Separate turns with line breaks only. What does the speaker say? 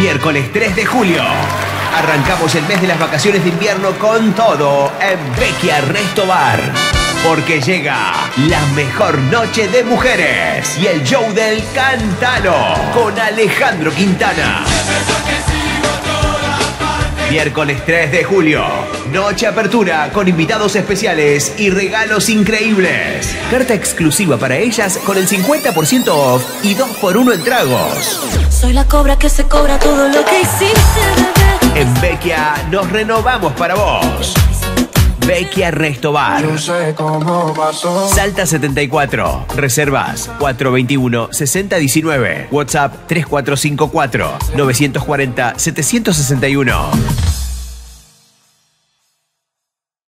Miércoles 3 de julio. Arrancamos el mes de las vacaciones de invierno con todo en Vecchia Resto Bar. Porque llega la mejor noche de mujeres y el show del Cantalo con Alejandro Quintana. Miércoles 3 de julio. Noche apertura con invitados especiales y regalos increíbles. Carta exclusiva para ellas con el 50% off y 2x1 en tragos.
Soy la cobra que se cobra todo lo que hiciste, bebé.
En Vecchia nos renovamos para vos. Vecchia Resto Bar.
No sé cómo pasó.
Salta 74. Reservas 421-6019. WhatsApp 3454 940 761.